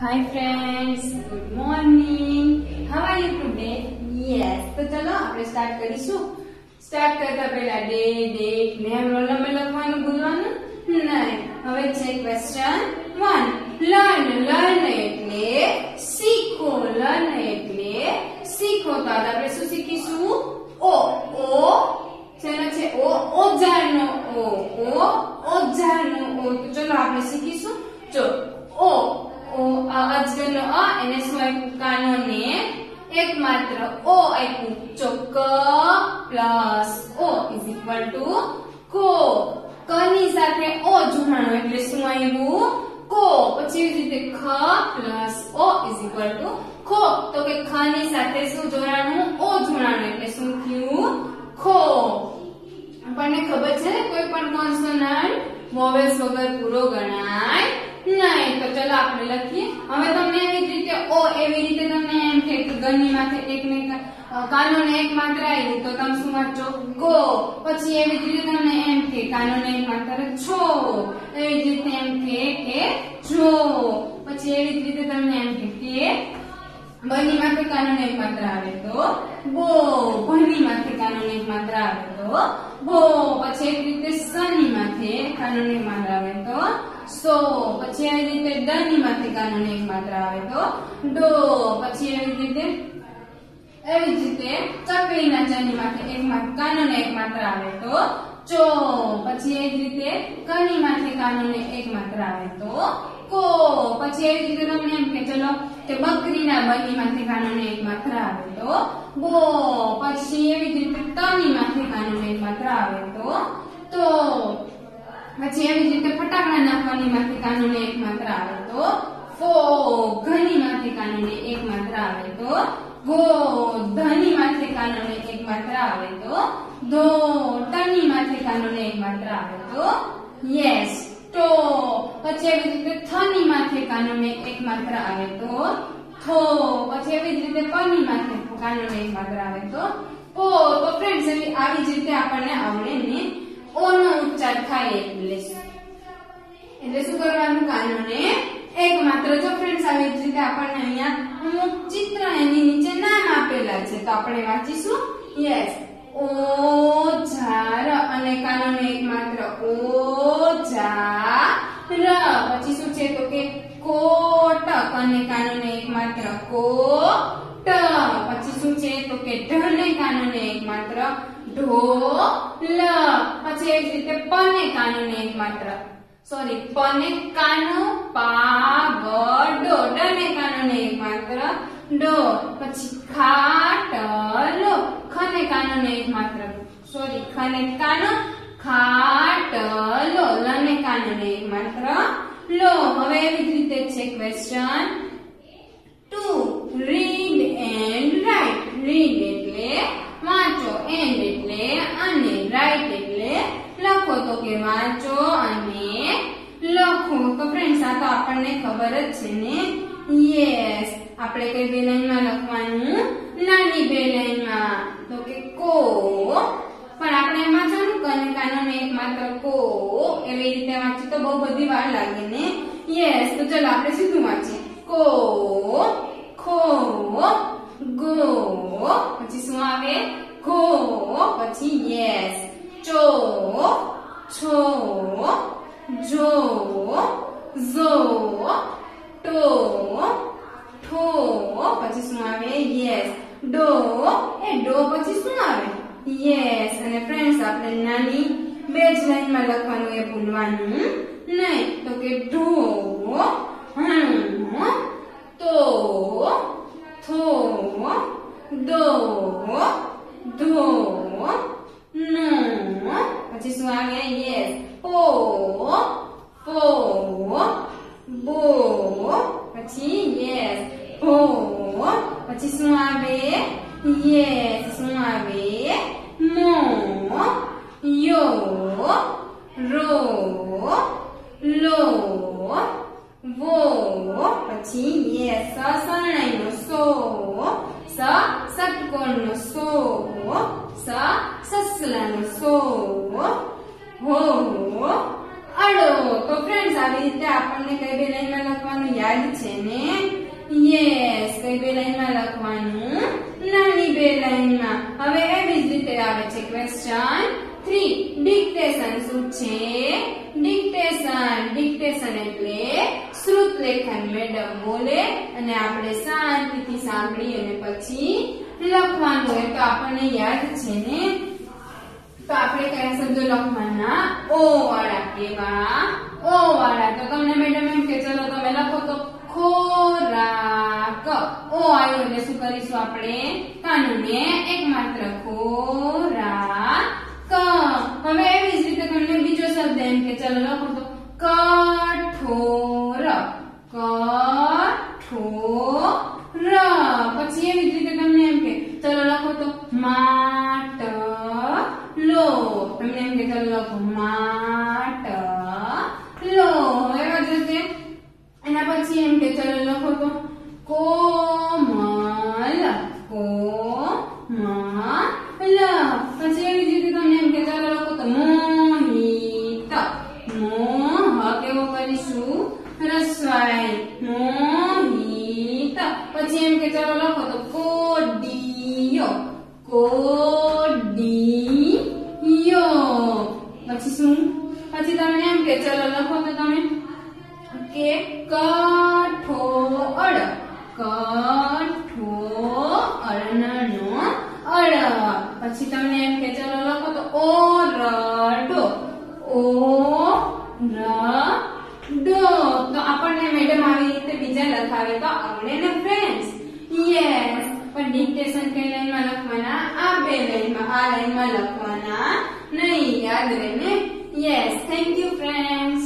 Hi friends, good morning. How are you today? Yes. તો ચલો આપણે સ્ટાર્ટ કરીશું. સ્ટાર્ટ કરતા પહેલા day date name roll number લખવાનું ભૂલવાનું નહીં. હવે છે ક્વેશ્ચન 1 લર્ન લર્ન એટલે શીખો લર્ન એટલે શીખો. તો આપણે શું શીખીશું? ઓ ઓ. શેનો છે ઓ ઓજારનો ઓ ઓ ઓજારનો ઓ. તો ચલો આપણે શીખીશું. જો ઓ. અજગરનો અ, એને શું આપ્યું કાનો ને એક માત્ર ઓ આપ્યું. ક પ્લસ ઓ ઇઝ ઇક્વલ ટુ કો. ક ની સાથે ઓ જોડાણો એટલે શું આવ્યું કો. પછી એવી રીતે ખ પ્લસ ઓ ઇઝ ઇક્વલ ટુ ખો. તો કે ખ ની સાથે શું જોડાણું? ઓ જોડાણું એટલે શું થયું? ખો. આપણને ખબર છે ને, કોઈ પણ કોન્સોનન્ટ વોવેલ્સ વગર પૂરો ગણાય. તો ચલો આપણે લખીએ. હવે તમને એવી જ રીતે ઓ એવી રીતે તમને એમ કે ગની માથે એક ને કાનો ને એક માત્ર આવ્યું તો તમે શું વાંચો? ગો. પછી એવી જ રીતે તમને એમ કે કાનો ને એક માત્ર છો. એવી જ રીતે એમ કે કે જો. પછી એવી જ રીતે તમને એમ કે કે બની માથે કાનૂન એક માત્ર આવે. તો બો ભની માથે કાનૂન એક માત્ર આવે. તો બો પછી એક રીતે સની માથે કાનૂન એક માત્ર આવે. તો સો, પછી એવી રીતે ડની માથે કાનૂન એક માત્ર આવે તો ડો, પછી એવી રીતે એવી જ રીતે ચકલીના ચની માથે એક માત્ર કાનૂન એક માત્ર આવે તો ચો, પછી એ જ રીતે કની માથે કાનૂન એક માત્ર આવે તો કો, પછી એવી રીતે તમને એમ કે ચલો કે બકરીના બની માથે કાનૂન એક માત્ર આવે તો બો પછી એવી જ રીતે તની માથે કાનૂન એક માત્ર આવે તો તો પછી એવી જ રીતે ફટાકડા નાખવાની માથે કાનૂન એક માત્ર આવે તો ફો ઘની માથે કાનૂન એક માત્ર આવે તો, ગો ધની માથે કાનૂન એક માત્ર આવે તો, દો ટની માથે કાનૂન એક માત્ર આવે તો, યસ, તો પછી એવી જ રીતે થની માથે કાનૂન એક માત્ર આવે તો, થો પછી એવી જ રીતે પની માથે કાનૂન એક માત્ર આવે તો ઓ તો ફ્રેન્ડ્સ એવી આવી જ રીતે આપણને આવડે ને ઓ નો એટલે એટલે શું કરવાનું? કાનૂને એક માત્ર જો ફ્રેન્ડ્સ આવી જ રીતે આપણને અહીંયા અમુક ચિત્ર એની નીચે નામ આપેલા છે. તો આપણે વાંચીશું? યસ ઓ ઝાર અને કાનૂન એક માત્ર ઓ જા ર પછી શું છે તો કે કોટક અને કાનૂન એક માત્ર કો ટ પછી શું છે તો કે ઢને કાનૂન એક માત્ર ઢો લ પછી એવી જ રીતે પને કાનૂન એક માત્ર. સોરી પને કાનો પાગડો ડને કાનૂન એક માત્ર. ડો પછી ખાટલો. ખને કાનૂન એક માત્ર. સોરી ખને કાનો ખાટલો. લને કાનૂન એક માત્ર. લો, હવે એવી જ રીતે છે ક્વેશ્ચન વાંચો અને લખો. તો ફ્રેન્ડ્સ આ તો આપણને ખબર જ છે ને? યસ આપણે કઈ બે લાઈનમાં લખવાનું? નાની બે લાઈનમાં. તો કે કો. પણ આપણે એમાં છે ને કને ને એક કો. એવી રીતે વાંચી તો બહુ બધી વાર લાગે ને? યસ તો ચલો આપણે સીધું વાંચીએ. કો, ખો, ગો. પછી શું આવે? ઘો. પછી યસ ચો છો, જો, ઝો, ટો, ઠો. પછી શું આવે? યસ ડો. એ ડો પછી શું આવે? યસ અને ફ્રેન્ડ્સ આપણે નાની બે જ લાઈનમાં લખવાનું, એ ભૂલવાનું નહીં. તો કે ઢો હમ તો, થો, દો, ધો, નો. પછી શું આવે યસ પો પો બો પછી યસ ભો પછી શું આવે યસ શું આવે મો યો રો લો વો પછી યસ સસણાઈનો સો સ ષટકોણનો સો સ સસલાનો સો હો અડો. તો ફ્રેન્ડ્સ આવી રીતે આપણને કઈ બે લાઈનમાં લખવાનું યાદ છે ને? યસ કઈ બે લાઈનમાં લખવાનું? નાની બે લાઈનમાં હવે એવી જ રીતે આવે છે ક્વેશ્ચન થ્રી ડિક્ટેશન શું છે? ડિક્ટેશન ડિક્ટેશન એટલે શ્રુત લેખન. મેડમ બોલે અને આપણે શાંતિથી સાંભળી અને પછી લખવાનું. હોય તો આપણને યાદ છે ને? તો આપણે કયા શબ્દો લખવાના? ઓ વાળા કેવા? ઓ વાળા. તો તમને મેડમ એમ કે, ચલો તમે લખો તો ખોરાક. ઓ આવ્યો એટલે શું કરીશું આપણે? કાનુને એક માત્ર ખોરાક હવે એવી જ રીતે તમને બીજો શબ્દ એમ કે, ચલો લખો તો કઠોર કઠોર પછી એવી જ રીતે તમને એમ કે ચલો લખો તો માટલો તમને એમ કે ચલો લખો માટલો એવા જ રીતે એના પછી એમ કે ચલો પછી તમને એમ કે ચલો લખો તો ઓ ર ડો. તો આપણને મેડમ આવી રીતે બીજા લખાવે તો આવડે ને ફ્રેન્ડ્સ યસ પણ ડિક્ટેશન કઈ લાઈનમાં લખવાના? આ બે લાઈનમાં આ લાઈનમાં લખવાના નહીં. યાદ રહે ને? Yes thank you friends